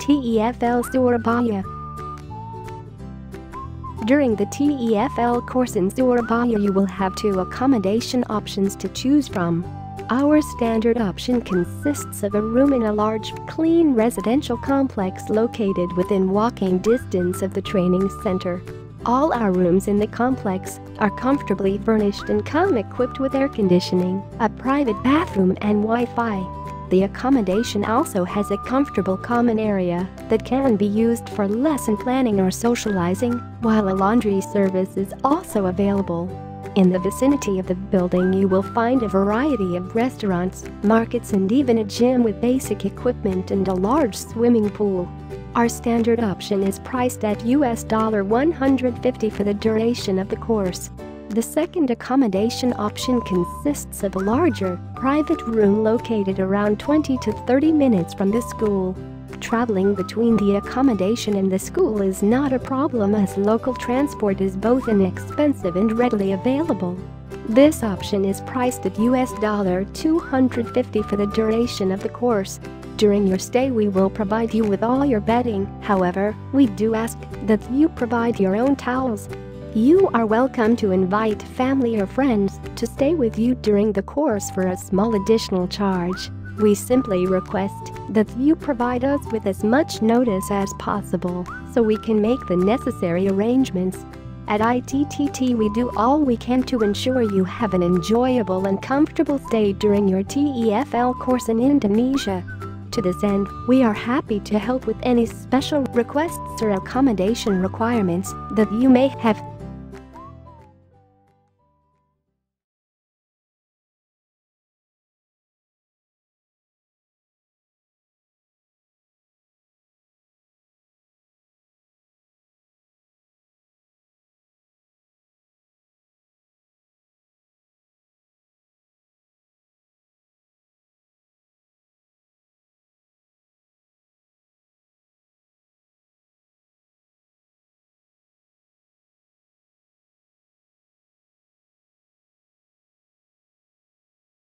TEFL Surabaya. During the TEFL course in Surabaya you will have two accommodation options to choose from. Our standard option consists of a room in a large, clean residential complex located within walking distance of the training center. All our rooms in the complex are comfortably furnished and come equipped with air conditioning, a private bathroom and Wi-Fi. The accommodation also has a comfortable common area that can be used for lesson planning or socializing, while a laundry service is also available. In the vicinity of the building you will find a variety of restaurants, markets and even a gym with basic equipment and a large swimming pool. Our standard option is priced at US $150 for the duration of the course. The second accommodation option consists of a larger, private room located around 20 to 30 minutes from the school. Traveling between the accommodation and the school is not a problem as local transport is both inexpensive and readily available. This option is priced at US $250 for the duration of the course. During your stay we will provide you with all your bedding, however, we do ask that you provide your own towels. You are welcome to invite family or friends to stay with you during the course for a small additional charge. We simply request that you provide us with as much notice as possible so we can make the necessary arrangements. At ITTT we do all we can to ensure you have an enjoyable and comfortable stay during your TEFL course in Indonesia. To this end, we are happy to help with any special requests or accommodation requirements that you may have.